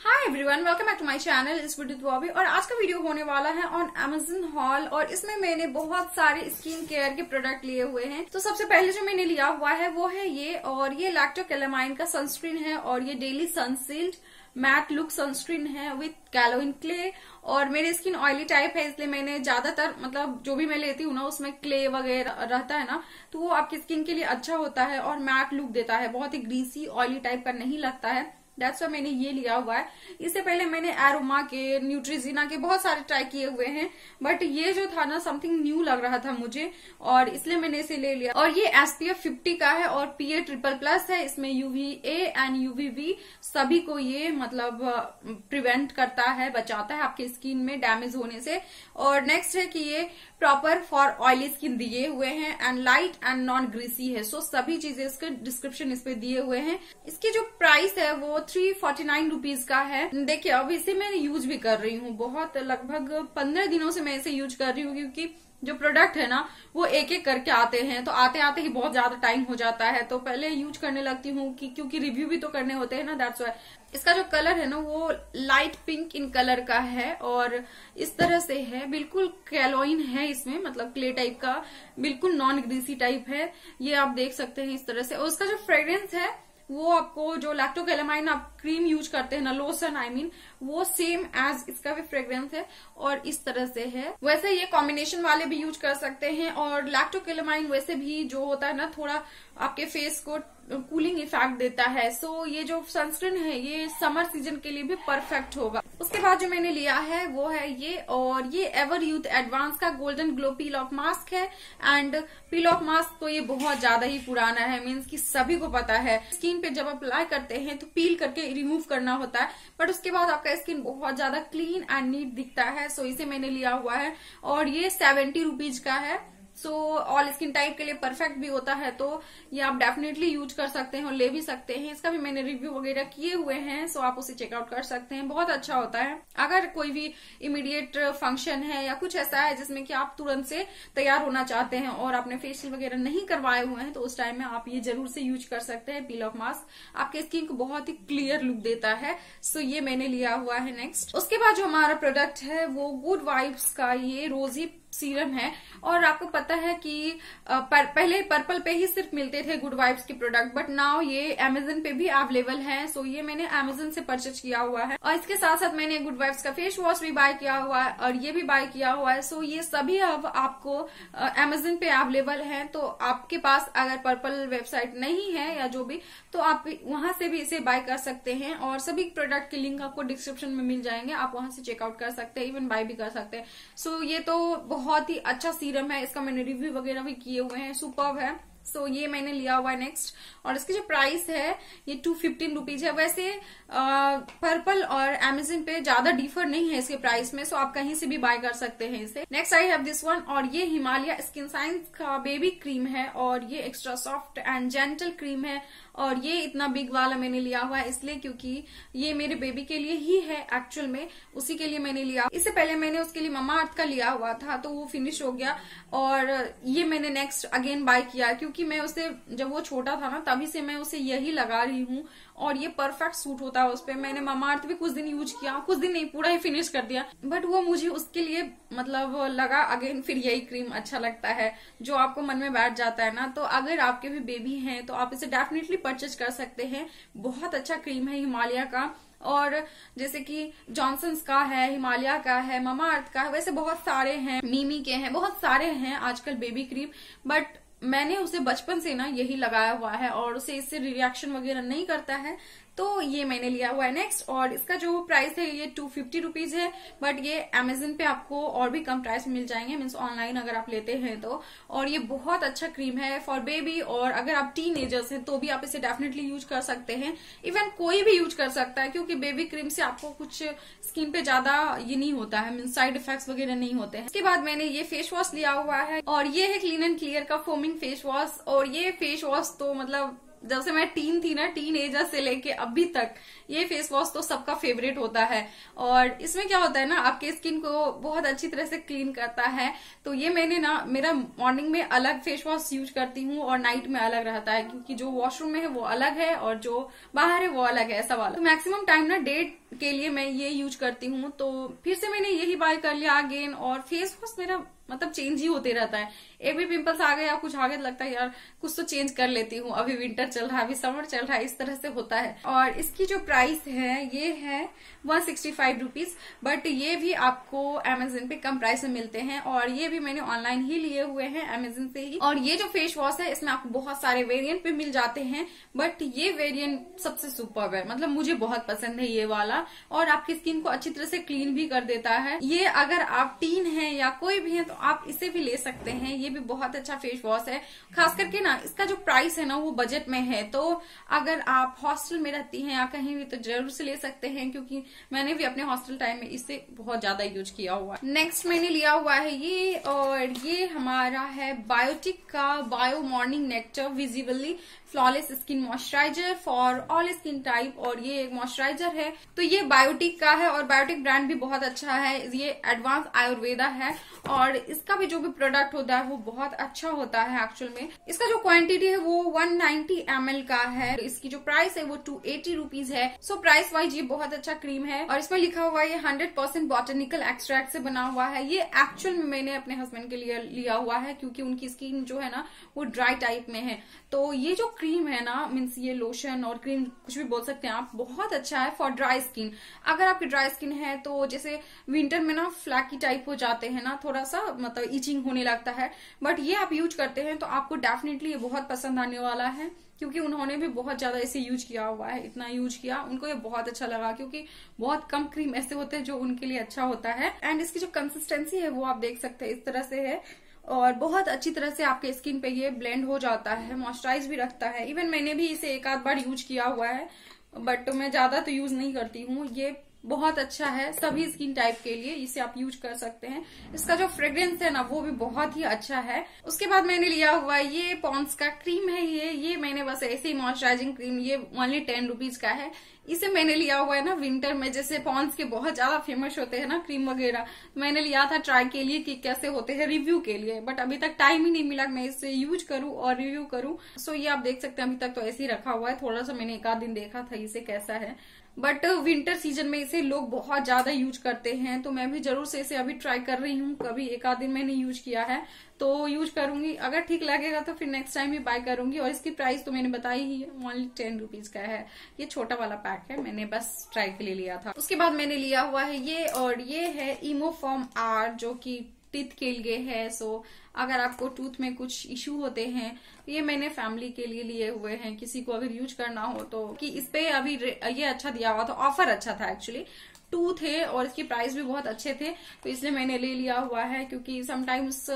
Hi everyone welcome back to my channel इस video और आज का वीडियो होने वाला है ऑन Amazon हॉल और इसमें मैंने बहुत सारे स्किन केयर के प्रोडक्ट लिए हुए हैं। तो सबसे पहले जो मैंने लिया हुआ है वो है ये और ये लैक्टो लैक्टोकेलामाइन का सनस्क्रीन है और ये daily sunshield matte look sunscreen है विथ कैलोइन क्ले और मेरी स्किन ऑयली टाइप है, इसलिए मैंने ज़्यादातर मतलब जो भी मैं लेती हूँ ना, उसमें क्ले वगैरह रहता है ना तो वो आपकी स्किन के लिए अच्छा होता है और मैट लुक देता है। बहुत ही ग्रीसी ऑयली टाइप का नहीं लगता है। डेट्स वाई मैंने ये लिया हुआ है। इससे पहले मैंने एरोमा के न्यूट्रीजिना के बहुत सारे ट्राई किए हुए हैं। बट ये जो था ना समथिंग न्यू लग रहा था मुझे। और इसलिए मैंने इसे ले लिया। और ये एसपीएफ 50 का है और पीए ट्रिपल प्लस है। इसमें UV A and UV B सभी को ये मतलब प्रिवेंट करता है बचाता है आपकी स्किन में डैमेज होने से। और नेक्स्ट है कि ये प्रॉपर फॉर ऑयली स्किन दिए हुए हैं and light and non greasy है। सो so, सभी चीज़ें इसके डिस्क्रिप्शन इस पे दिए हुए हैं। इसकी जो प्राइस है वो थ्री फोर्टी नाइन रुपीज़ का है। देखिए, अब इसे मैं यूज़ भी कर रही हूँ। बहुत लगभग पंद्रह दिनों से मैं इसे यूज़ कर रही हूँ, क्योंकि जो प्रोडक्ट है ना, वो एक एक करके आते हैं। तो आते आते ही बहुत ज़्यादा टाइम हो जाता है। तो पहले यूज़ करने लगती हूँ कि, क्योंकि रिव्यू भी तो करने होते हैं ना दैट्स वाई इसका जो कलर है ना, वो लाइट पिंक इन कलर का है और इस तरह से है। बिल्कुल कैलोइन है इसमें मतलब क्ले टाइप का। बिल्कुल नॉन ग्रीसी टाइप है। ये आप देख सकते हैं इस तरह से। और उसका जो फ्रेग्रेंस है वो आपको जो लैक्टोकेलामाइन आप क्रीम यूज़ करते हैं ना लोशन आई मीन वो सेम एज इसका भी फ्रेग्रेंस है और इस तरह से है। वैसे ये कॉम्बिनेशन वाले भी यूज़ कर सकते हैं और लैक्टोकेलामाइन वैसे भी जो होता है ना थोड़ा आपके फेस को कूलिंग इफ़ेक्ट देता है। सो so, ये जो सनस्क्रीन है ये समर सीज़न के लिए भी परफेक्ट होगा। उसके बाद जो मैंने लिया है वो है ये और ये एवर यूथ एडवांस का golden glow peel off mask है एंड पील ऑफ़ मास्क तो ये बहुत ज़्यादा ही पुराना है। मीन्स की सभी को पता है। स्किन पे जब अप्लाई करते हैं तो पील करके रिमूव करना होता है बट उसके बाद आपका स्किन बहुत ज़्यादा क्लीन एंड नीट दिखता है सो इसे मैंने लिया हुआ है, और ये सेवेंटी रुपीज़ का है। सो ऑल स्किन टाइप के लिए परफेक्ट भी होता है तो ये आप डेफिनेटली यूज़ कर सकते हैं और ले भी सकते हैं। इसका भी मैंने रिव्यू वगैरह किए हुए हैं सो आप उसे चेकआउट कर सकते हैं। बहुत अच्छा होता है। अगर कोई भी इमीडिएट फ़ंक्शन है या कुछ ऐसा है जिसमें कि आप तुरंत से तैयार होना चाहते हैं और आपने फेशियल वगैरह नहीं करवाए हुए हैं तो उस टाइम में आप ये ज़रूर से यूज़ कर सकते हैं पील ऑफ़ मास्क आपके स्किन को बहुत ही क्लियर लुक देता है। सो ये मैंने लिया हुआ है नेक्स्ट उसके बाद जो हमारा प्रोडक्ट है, वो गुड वाइब्स का ये रोजी सीरम है। और आपको पता है कि पर, पहले पर्पल पे ही सिर्फ़ मिलते थे गुड वाइब्स के प्रोडक्ट बट नाउ ये अमेजन पे भी अवेलेबल है सो ये मैंने अमेजन से परचेज किया हुआ है। और इसके साथ साथ मैंने गुड वाइब्स का फेस वॉश भी बाय किया हुआ है और ये भी बाय किया हुआ है। सो ये सभी अब आपको अमेजन पे अवेलेबल है तो आपके पास अगर पर्पल वेबसाइट नहीं है या जो भी तो आप वहाँ से भी इसे बाय कर सकते हैं। और सभी प्रोडक्ट के लिंक आपको डिस्क्रिप्शन में मिल जाएँगे आप वहाँ से चेकआउट कर सकते हैं इवन बाय भी कर सकते हैं। सो ये तो बहुत ही अच्छा सीरम है, इसका मैंने रिव्यू वगैरह भी किए हुए हैं सुपर है। सो so, ये मैंने लिया हुआ है नेक्स्ट और इसकी जो प्राइस है ये टू फिफ्टीन रुपीज़ है। वैसे पर्पल और एमेजन पे ज़्यादा डिफर नहीं है इसके प्राइस में सो so आप कहीं से भी बाय कर सकते हैं इसे। Next I have this one और ये हिमालय स्किन साइंस का बेबी क्रीम है और ये extra soft and gentle cream है। और ये इतना बिग वाला मैंने लिया हुआ है इसलिए क्योंकि ये मेरे बेबी के लिए ही है एक्चुअल में। उसी के लिए मैंने लिया। इससे पहले मैंने उसके लिए ममा अर्थ का लिया हुआ था तो वो फिनिश हो गया। और ये मैंने नेक्स्ट अगेन बाय किया क्योंकि मैं उसे, जब वो छोटा था ना, तभी से मैं उसे यही लगा रही हूँ और ये परफेक्ट सूट होता है उस पर मैंने ममा अर्थ भी कुछ दिन यूज़ किया, कुछ दिन नहीं, पूरा ही फिनिश कर दिया। बट वो मुझे उसके लिए मतलब लगा अगेन फिर यही क्रीम अच्छा लगता है, जो आपको मन में बैठ जाता है ना। तो अगर आपके भी बेबी हैं तो आप इसे डेफिनेटली परचेज कर सकते हैं। बहुत अच्छा क्रीम है हिमालय का। और जैसे कि जॉनसन्स का है, हिमालय का है ममा अर्थ का है, वैसे बहुत सारे हैं मीमी के हैं, बहुत सारे हैं आजकल बेबी क्रीम बट मैंने उसे बचपन से ना यही लगाया हुआ है और उसे इससे रिएक्शन वगैरह नहीं करता है तो ये मैंने लिया हुआ है नेक्स्ट और इसका जो प्राइस है, ये टू फिफ्टी रुपीज़ है बट ये अमेजन पे आपको और भी कम प्राइस मिल जाएँगे मीन्स ऑनलाइन अगर आप लेते हैं तो। और ये बहुत अच्छा क्रीम है फॉर बेबी और अगर आप टीन एजर्स हैं तो भी आप इसे डेफिनेटली यूज़ कर सकते हैं। इवन कोई भी यूज़ कर सकता है, क्योंकि बेबी क्रीम से आपको कुछ स्किन पे ज़्यादा ये नहीं होता है मीन साइड इफ़ेक्ट वगैरह नहीं होते हैं। इसके बाद मैंने ये फेस वॉश लिया हुआ है और ये है क्लीन एंड क्लियर का फोमिंग फेस वॉश और ये फेस वॉश तो मतलब जब से मैं टीन थी ना टीन एजर से लेके अभी तक, ये फेस वॉश तो सबका फेवरेट होता है। और इसमें क्या होता है ना, आपके स्किन को बहुत अच्छी तरह से क्लीन करता है। तो ये मैंने ना, मेरा मॉर्निंग में अलग फेस वॉश यूज़ करती हूँ और नाइट में अलग रहता है, क्योंकि जो वॉशरूम में है वो अलग है और जो बाहर है वो अलग है, ऐसा वाला। तो मैक्सिमम टाइम ना डेट के लिए मैं ये यूज़ करती हूँ। तो फिर से मैंने यही बाय कर लिया अगेन और फेस वॉश मेरा मतलब चेंज ही होते रहता है। एक भी पिंपल्स आ गए या कुछ आ गया तो लगता है, यार, कुछ तो चेंज कर लेती हूँ। अभी विंटर चल रहा है, अभी समर चल रहा है, इस तरह से होता है। और इसकी जो प्राइस है, ये है वन सिक्सटी बट ये भी आपको अमेजन पे कम प्राइस में मिलते हैं। और ये भी मैंने ऑनलाइन ही लिए हुए हैं अमेजन से ही। और ये जो फेस वॉश है, इसमें आपको बहुत सारे वेरियंट पे मिल जाते हैं बट ये वेरियंट सबसे सुपर है। मतलब मुझे बहुत पसंद है ये वाला। और आपकी स्किन को अच्छी तरह से क्लीन भी कर देता है। ये अगर आप टीन है या कोई भी है तो आप इसे भी ले सकते हैं। ये भी बहुत अच्छा फेस वॉश है। खास करके ना, इसका जो प्राइस है ना, वो बजट में है। तो अगर आप हॉस्टल में रहती हैं या कहीं भी तो ज़रूर से ले सकते हैं, क्योंकि मैंने भी अपने हॉस्टल टाइम में इसे बहुत ज़्यादा यूज़ किया हुआ है। नेक्स्ट मैंने लिया हुआ है ये, और ये हमारा है बायोटिक का bio morning nectar visibly flawless skin moisturiser for all skin type और ये एक मॉइस्चराइजर है। तो ये बायोटिक का है और बायोटिक ब्रांड भी बहुत अच्छा है। ये एडवांस आयुर्वेदा है और इसका भी जो भी प्रोडक्ट होता है वो बहुत अच्छा होता है एक्चुअल में। इसका जो क्वांटिटी है वो 190 नाइन्टी का है। इसकी जो प्राइस है वो टू एटी रुपीज़ है। सो प्राइस वाइज ये बहुत अच्छा क्रीम है और इसमें लिखा हुआ ये हंड्रेड परसेंट बॉटनिकल एक्सट्रैक्ट से बना हुआ है। ये एक्चुअल में मैंने अपने हस्बैंड के लिए लिया हुआ है क्योंकि उनकी स्किन जो है ना वो ड्राई टाइप में है। तो ये जो क्रीम है ना मीन्स ये लोशन और क्रीम कुछ भी बोल सकते हैं आप, बहुत अच्छा है फॉर ड्राई स्किन अगर आपकी ड्राई स्किन है तो जैसे विंटर में ना फ्लैकी टाइप हो जाते हैं ना थोड़ा सा मतलब ईचिंग होने लगता है बट ये आप यूज़ करते हैं तो आपको डेफिनेटली ये बहुत पसंद आने वाला है, क्योंकि उन्होंने भी बहुत ज़्यादा इसे यूज़ किया हुआ है, इतना यूज़ किया, उनको ये बहुत अच्छा लगा, क्योंकि बहुत कम क्रीम ऐसे होते हैं जो उनके लिए अच्छा होता है एंड इसकी जो कंसिस्टेंसी है वो आप देख सकते हैं, इस तरह से है। और बहुत अच्छी तरह से आपके स्किन पे ये ब्लेंड हो जाता है मॉइस्चराइज भी रखता है। इवन मैंने भी इसे एक आध बार यूज़ किया हुआ है बट मैं ज़्यादा तो यूज़ नहीं करती हूँ। ये बहुत अच्छा है सभी स्किन टाइप के लिए, इसे आप यूज़ कर सकते हैं। इसका जो फ्रेग्रेंस है ना, वो भी बहुत ही अच्छा है। उसके बाद मैंने लिया हुआ ये पॉन्स का क्रीम है ये ये मैंने बस ऐसे ही मॉइस्चराइजिंग क्रीम ये ओनली टेन रुपीज़ का है। इसे मैंने लिया हुआ है ना विंटर में, जैसे पॉन्स के बहुत ज़्यादा फ़ेमस होते हैं ना क्रीम वगैरह। मैंने लिया था ट्राई के लिए कि कैसे होते हैं रिव्यू के लिए बट अभी तक टाइम ही नहीं मिला मैं इसे यूज़ करूँ और रिव्यू करूँ। सो ये आप देख सकते हैं, अभी तक तो ऐसे ही रखा हुआ है। थोड़ा सा मैंने एक आध दिन देखा था, इसे कैसा है। बट विंटर सीज़न में इसे लोग बहुत ज़्यादा यूज़ करते हैं तो मैं भी ज़रूर से इसे अभी ट्राई कर रही हूँ। कभी एक आध दिन मैंने यूज़ किया है तो यूज़ करूँगी। अगर ठीक लगेगा तो फिर नेक्स्ट टाइम ही बाय करूँगी। और इसकी प्राइस तो मैंने बताई ही है ओनली टेन रुपीज़ का है। ये छोटा वाला पैक है, मैंने बस ट्राई के लिए लिया था। उसके बाद मैंने लिया हुआ है ये, और ये है इमोफॉर्म आर जो की टीथ के लिए है सो अगर आपको टूथ में कुछ इश्यू होते हैं ये मैंने फैमिली के लिए लिए हुए हैं। किसी को अगर यूज़ करना हो तो कि इस पे अभी ये अच्छा दिया हुआ था ऑफ़र अच्छा था एक्चुअली टू थे और इसकी प्राइस भी बहुत अच्छे थे तो इसलिए मैंने ले लिया हुआ है क्योंकि समटाइम्स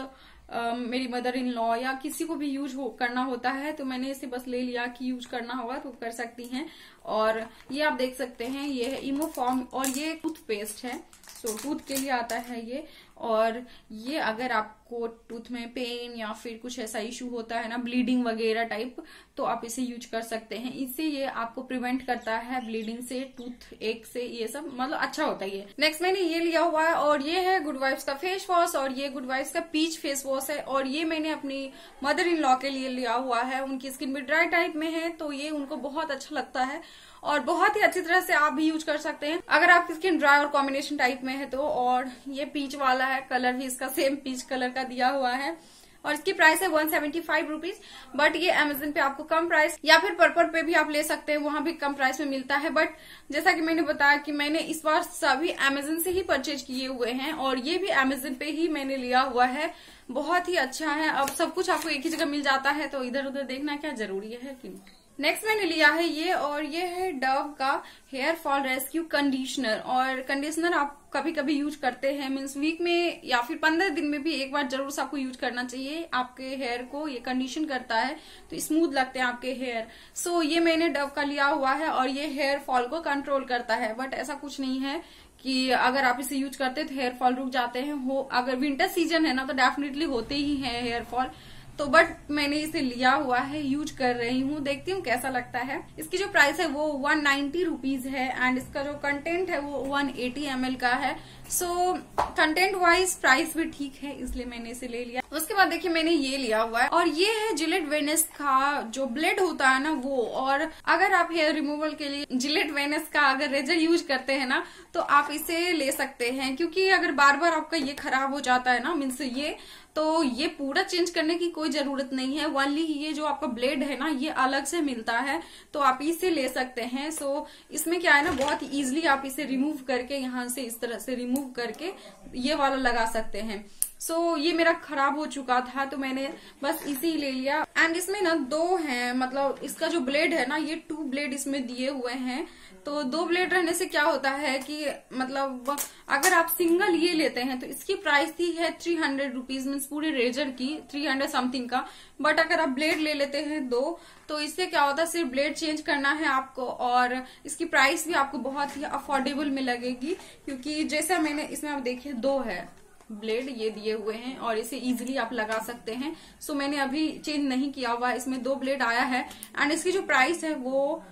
Uh, मेरी मदर इन लॉ या किसी को भी यूज़ हो करना होता है तो मैंने इसे बस ले लिया कि यूज़ करना होगा तो कर सकती हैं। और ये आप देख सकते हैं ये है इमोफॉर्म और ये टूथपेस्ट है। सो टूथ के लिए आता है ये। और ये अगर आपको टूथ में पेन या फिर कुछ ऐसा इशू होता है ना ब्लीडिंग वगैरह टाइप तो आप इसे यूज़ कर सकते हैं। इससे ये आपको प्रिवेंट करता है ब्लीडिंग से टूथ एक से, ये सब। मतलब अच्छा होता है नेक्स्ट मैंने ये लिया हुआ है और ये है गुड वाइफ्स का फेस वॉश और ये गुड वाइफ्स का पीच फेस वॉश है और ये मैंने अपनी मदर इन लॉ के लिए लिया हुआ है। उनकी स्किन भी ड्राई टाइप में है तो ये उनको बहुत अच्छा लगता है। और बहुत ही अच्छी तरह से आप भी यूज़ कर सकते हैं। अगर आपकी स्किन ड्राई और कॉम्बिनेशन टाइप में है तो और ये पीच वाला है कलर भी इसका सेम पीच कलर का दिया हुआ है। और इसकी प्राइस है one seventy five rupees but ये अमेजन पे आपको कम प्राइस या फिर पर्पल पे भी आप ले सकते हैं, वहाँ भी कम प्राइस में मिलता है। बट जैसा कि मैंने बताया कि मैंने इस बार सभी अमेजन से ही परचेज किए हुए हैं, और ये भी अमेजन पे ही मैंने लिया हुआ है। बहुत ही अच्छा है। अब सब कुछ आपको एक ही जगह मिल जाता है तो इधर उधर देखना क्या ज़रूरी है, कि नेक्स्ट मैंने लिया है ये और ये है डव का हेयर फॉल रेस्क्यू कंडीशनर और कंडीशनर आप कभी कभी यूज़ करते हैं। मीन्स वीक में या फिर पंद्रह दिन में भी एक बार ज़रूर से आपको यूज़ करना चाहिए। आपके हेयर को ये कंडीशन करता है तो स्मूथ लगते हैं आपके हेयर। सो so, ये मैंने डव का लिया हुआ है और ये हेयर फॉल को कंट्रोल करता है। बट ऐसा कुछ नहीं है कि अगर आप इसे यूज़ करते हैं तो हेयर फॉल रुक जाते हैं। हो अगर विंटर सीज़न है ना तो डेफिनेटली होते ही है हेयर फॉल। तो बट मैंने इसे लिया हुआ है, यूज़ कर रही हूँ, देखती हूँ कैसा लगता है। इसकी जो प्राइस है वो वन नाइन्टी रुपीज़ है एंड इसका जो कंटेंट है वो वन एटी एम एल का है। सो कंटेंट वाइज प्राइस भी ठीक है, इसलिए मैंने इसे ले लिया। उसके बाद देखिए मैंने ये लिया हुआ है और ये है जिलेट वेनेस का जो ब्लेड होता है ना वो। और अगर आप हेयर रिमूवल के लिए जिलेट वेनेस का अगर रेजर यूज़ करते हैं ना तो आप इसे ले सकते हैं। क्योंकि अगर बार बार आपका ये खराब हो जाता है ना, मीन्स ये तो ये पूरा चेंज करने की कोई ज़रूरत नहीं है। वनली ये जो आपका ब्लेड है ना ये अलग से मिलता है तो आप इसे ले सकते हैं। सो इसमें क्या है ना बहुत इजिली आप इसे रिमूव करके यहाँ से इस तरह से रिमूव करके ये वाला लगा सकते हैं। सो so, ये मेरा खराब हो चुका था तो मैंने बस इसी ले लिया। एंड इसमें ना दो हैं मतलब इसका जो ब्लेड है ना ये टू ब्लेड इसमें दिए हुए हैं। तो दो ब्लेड रहने से क्या होता है कि मतलब अगर आप सिंगल ये लेते हैं तो इसकी प्राइस थी है थ्री हंड्रेड रुपीज़ मीन पूरे रेजर की थ्री हंड्रेड समथिंग का। बट अगर आप ब्लेड ले लेते हैं दो तो इससे क्या होता है, सिर्फ़ ब्लेड चेंज करना है आपको, और इसकी प्राइस भी आपको बहुत ही अफोर्डेबल में लगेगी, क्योंकि जैसा मैंने, इसमें आप देखिए, दो है ब्लेड, ये दिए हुए हैं, और इसे इजीली आप लगा सकते हैं। सो मैंने अभी चेंज नहीं किया हुआ, इसमें दो ब्लेड आया है एंड इसकी जो प्राइस है वो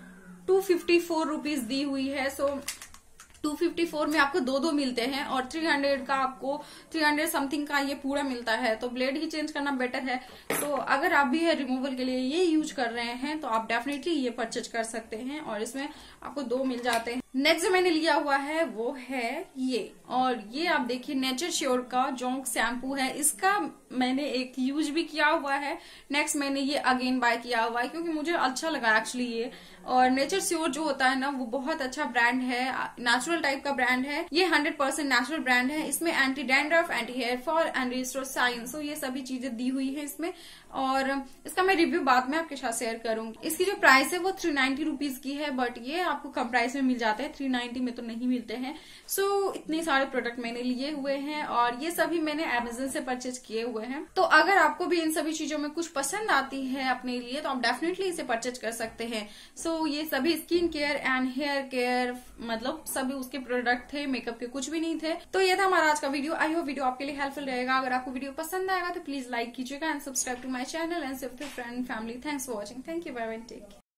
टू फिफ्टी फोर रुपीज़ दी हुई है सो so, 254 में आपको दो दो मिलते हैं और 300 का आपको 300 समथिंग का ये पूरा मिलता है तो ब्लेड ही चेंज करना बेटर है। तो अगर आप भी रिमूवल के लिए ये यूज़ कर रहे हैं तो आप डेफिनेटली ये परचेज कर सकते हैं और इसमें आपको दो मिल जाते हैं। नेक्स्ट जो मैंने लिया हुआ है, वो है ये। और ये आप देखिए नेचर श्योर का जोंक शैम्पू है। इसका मैंने एक यूज़ भी किया हुआ है। नेक्स्ट मैंने ये अगेन बाय किया हुआ है, क्योंकि मुझे अच्छा लगा एक्चुअली ये। और नेचर श्योर जो होता है ना, वो बहुत अच्छा ब्रांड है। नेचुरल टाइप का ब्रांड है। ये हंड्रेड परसेंट नेचुरल ब्रांड है। इसमें anti dandruff anti hair fall and restore so ये सभी चीज़ें दी हुई है इसमें। और इसका मैं रिव्यू बाद में आपके साथ शेयर करूँगी। इसकी जो प्राइस है वो थ्री नाइन्टी रुपीज़ की है बट ये आपको कम प्राइस में मिल जाते हैं। थ्री नाइन्टी में तो नहीं मिलते हैं। सो so, इतने सारे प्रोडक्ट मैंने लिए हुए हैं और ये सभी मैंने एमेजन से परचेज किए हुए हैं। तो अगर आपको भी इन सभी चीज़ों में कुछ पसंद आती है अपने लिए तो आप डेफिनेटली इसे परचेज कर सकते हैं। सो so, ये सभी skin care and hair care मतलब सभी उसके प्रोडक्ट थे मेकअप के कुछ भी नहीं थे। तो ये था हमारा आज का वीडियो आई होप वीडियो आपके लिए हेल्पफुल रहेगा। अगर आपको वीडियो पसंद आएगा तो प्लीज़ लाइक कीजिएगा and subscribe to my my channel and share with your friend family. Thanks for watching. Thank you. Bye and take care.